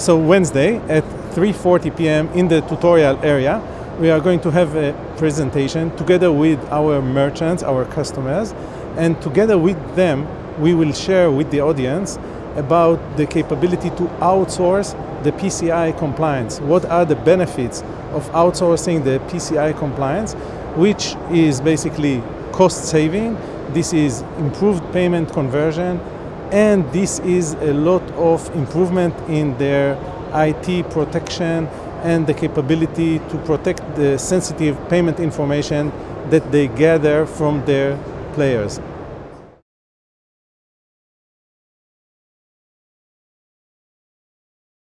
So Wednesday at 3:40 p.m. in the tutorial area, we are going to have a presentation together with our merchants, our customers, and together with them, we will share with the audience about the capability to outsource the PCI compliance. What are the benefits of outsourcing the PCI compliance, which is basically cost saving, this is improved payment conversion, and this is a lot of improvement in their IT protection and the capability to protect the sensitive payment information that they gather from their players.